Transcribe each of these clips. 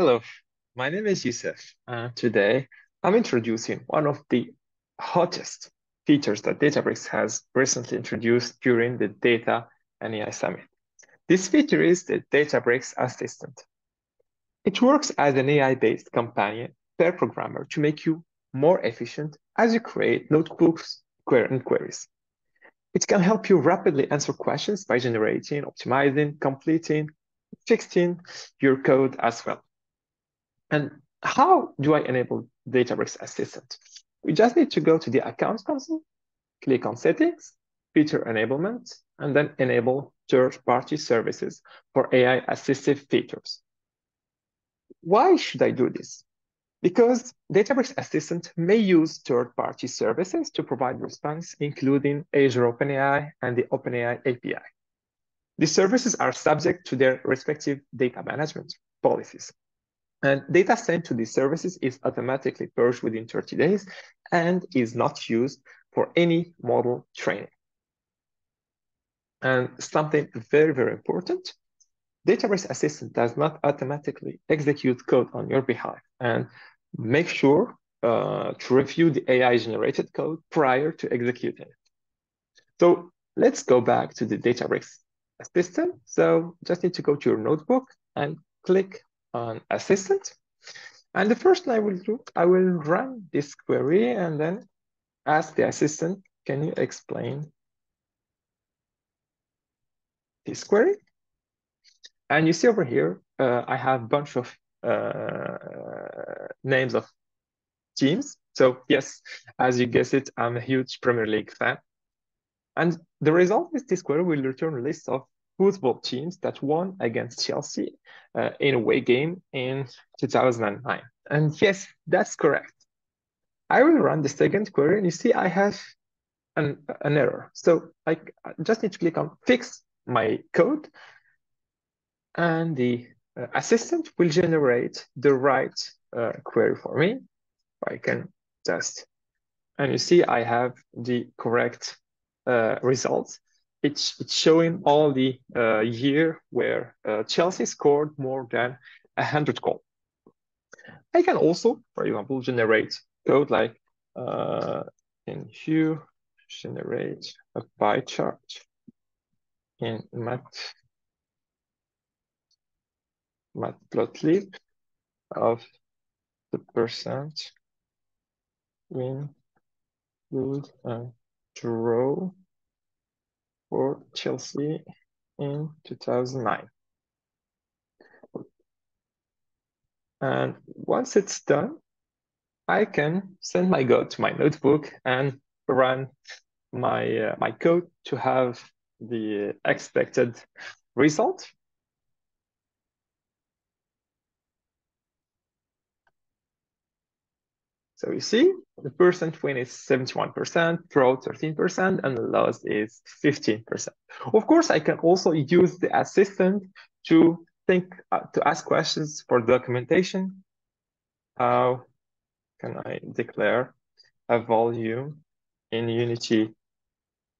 Hello, my name is Youssef. Uh, today, I'm introducing one of the hottest features that Databricks has recently introduced during the Data and AI Summit. This feature is the Databricks Assistant. It works as an AI-based companion pair programmer to make you more efficient as you create notebooks and queries. It can help you rapidly answer questions by generating, optimizing, completing, fixing your code as well. And how do I enable Databricks Assistant? We just need to go to the Accounts console, click on Settings, Feature Enablement, and then enable third-party services for AI-assistive features. Why should I do this? Because Databricks Assistant may use third-party services to provide response, including Azure OpenAI and the OpenAI API. These services are subject to their respective data management policies. And data sent to these services is automatically purged within 30 days and is not used for any model training. And something very, very important, Databricks Assistant does not automatically execute code on your behalf and make sure uh, to review the AI generated code prior to executing it. So let's go back to the Databricks Assistant. So just need to go to your notebook and click on assistant. And the first thing I will do, I will run this query and then ask the assistant, can you explain this query? And you see over here, uh, I have a bunch of uh, names of teams. So yes, as you guess it, I'm a huge Premier League fan. And the result is this query will return a list of football teams that won against Chelsea uh, in a away game in 2009. And yes, that's correct. I will run the second query and you see I have an, an error. So I just need to click on fix my code and the uh, assistant will generate the right uh, query for me. I can just, and you see I have the correct uh, results it's it's showing all the uh, year where uh, Chelsea scored more than hundred goals. I can also, for example, generate code like uh, in here generate a pie chart in mat matplotlib of the percent win lose and draw for Chelsea in 2009. And once it's done, I can send my code to my notebook and run my, uh, my code to have the expected result. So you see, the percent win is 71%, throw 13%, and the loss is 15%. Of course, I can also use the assistant to think, uh, to ask questions for documentation. How can I declare a volume in Unity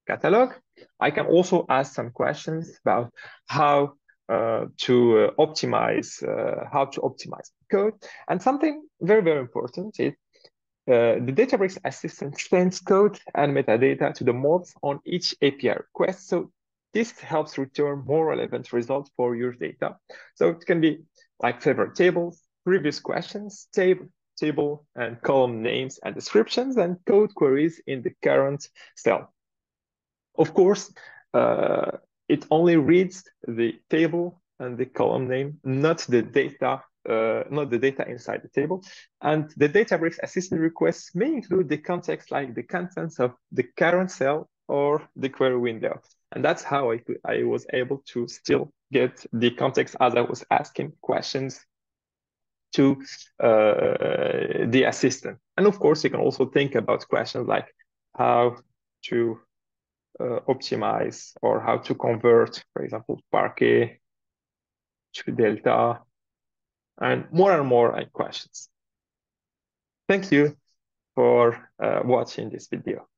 catalog? I can also ask some questions about how uh, to uh, optimize uh, how to optimize code. And something very, very important is uh, the Databricks Assistant sends code and metadata to the mods on each API request. So this helps return more relevant results for your data. So it can be like favorite tables, previous questions, table, table and column names and descriptions, and code queries in the current cell. Of course, uh, it only reads the table and the column name, not the data uh, not the data inside the table. And the Databricks assistant requests may include the context like the contents of the current cell or the query window. And that's how I, could, I was able to still get the context as I was asking questions to uh, the assistant. And of course, you can also think about questions like how to uh, optimize or how to convert, for example, Parquet to Delta and more and more questions. Thank you for uh, watching this video.